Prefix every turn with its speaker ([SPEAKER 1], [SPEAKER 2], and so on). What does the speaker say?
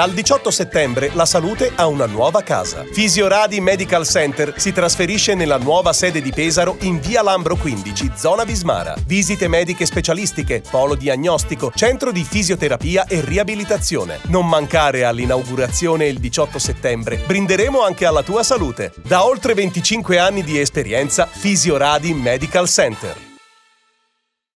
[SPEAKER 1] Dal 18 settembre la salute ha una nuova casa. Fisioradi Medical Center si trasferisce nella nuova sede di Pesaro in via Lambro 15, zona Vismara. Visite mediche specialistiche, polo diagnostico, centro di fisioterapia e riabilitazione. Non mancare all'inaugurazione il 18 settembre. Brinderemo anche alla tua salute. Da oltre 25 anni di esperienza, Fisioradi Medical Center.